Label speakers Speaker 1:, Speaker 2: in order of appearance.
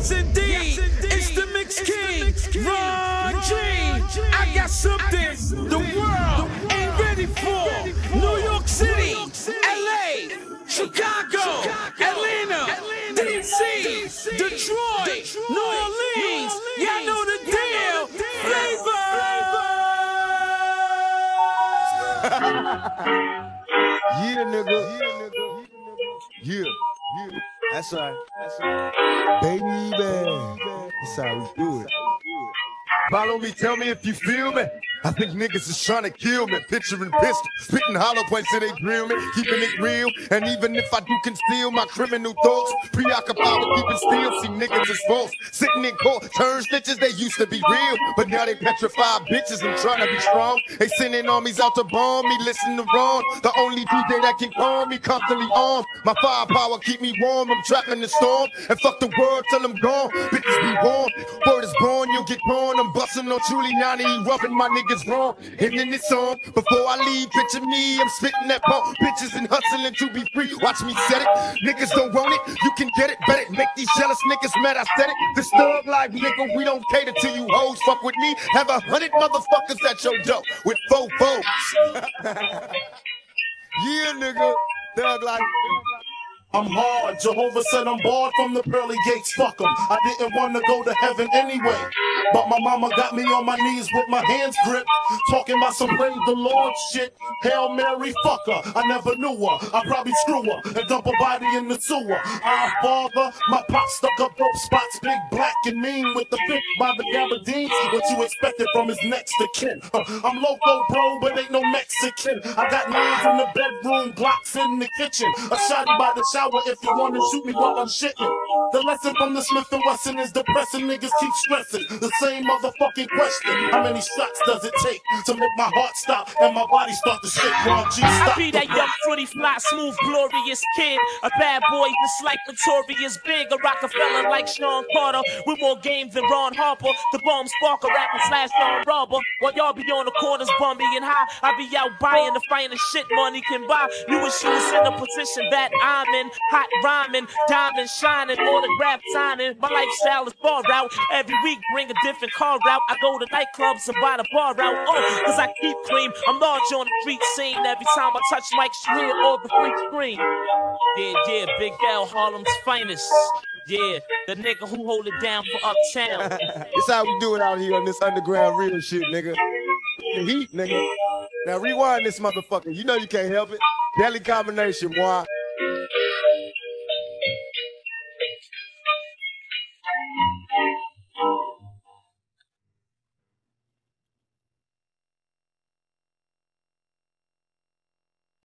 Speaker 1: Yes, indeed. It's the Mix King, Ron G. I got something the world ain't ready for. New York City, LA, Chicago, Atlanta, DC, Detroit, New Orleans. Y'all know the deal. Flavor.
Speaker 2: Yeah, nigga. Yeah, nigga. Yeah. Yeah. That's right. That's right. Baby, that's how we do it. Follow me, tell me if you feel me. I think niggas is trying to kill me. Picturing pistols, spitting hollow points till they drill me. Keeping it real. And even if I do conceal my criminal thoughts, preoccupied with keeping still. See niggas is false. Sitting in court, turn snitches, they used to be real. But now they petrified bitches and trying to be strong. They sending armies out to bomb me. Listen to Ron. The only DJ that can calm me, constantly armed. My firepower keep me warm. I'm trapped in the storm. And fuck the world till I'm gone. Bitches be warm. Word is born, you'll get born. I'm busting on Giuliani, rubbing my niggas wrong. And this song, before I leave, picture me, I'm spitting that bomb. Bitches and hustling to be free. Watch me set it. Niggas don't want it, you can get it. Bet it. Make these jealous niggas mad. I said it. This thug life, nigga, we don't cater to you hoes. Fuck with me. Have a hundred motherfuckers at your door with four foes. yeah, nigga. Thug life.
Speaker 3: I'm hard. Jehovah said I'm barred from the pearly gates. Fuck 'em. I didn't want to go to heaven anyway. But my mama got me on my knees with my hands gripped. Talking about some praise the Lord shit. Hail Mary, fucker. I never knew her. I probably screw her and dump her body in the sewer. Our father, my pop stuck up dope spots. Big black and mean with the fit by the gabardines. What you expected from his next to kin. I'm loco, bro, but ain't no Mexican. I got nines in the bedroom, blocks in the kitchen. A shotty by the shower if you wanna shoot me while I'm shitting. The lesson from the Smith and Wesson is depressing. Niggas keep stressing the same motherfucking question. How many shots does it take to make my heart stop and my body start to shake? Ron G,
Speaker 4: I
Speaker 3: stop.
Speaker 4: I be that young, fruity, fly, smooth, glorious kid. A bad boy just like Notorious Big. A Rockefeller like Sean Carter. With more game than Ron Harper. The bomb sparker, rapping slash John Rubber. While y'all be on the corners bumpy and high. I be out buying the finest shit money can buy. You wish you was in the position that I'm in. Hot rhyming, diamond shining, autograph signing. My lifestyle is far out. Every week bring a different car route. I go to nightclubs and buy the bar route. Oh, uh, cause I keep clean. I'm large on the street scene. Every time I touch Mike's hear all the freak scream. Yeah, yeah, Big L, Harlem's finest. Yeah, the nigga who hold it down for Uptown.
Speaker 2: It's how we do it out here on this underground real shit, nigga. The heat, nigga. Now rewind this motherfucker. You know you can't help it. Deadly combination, boy.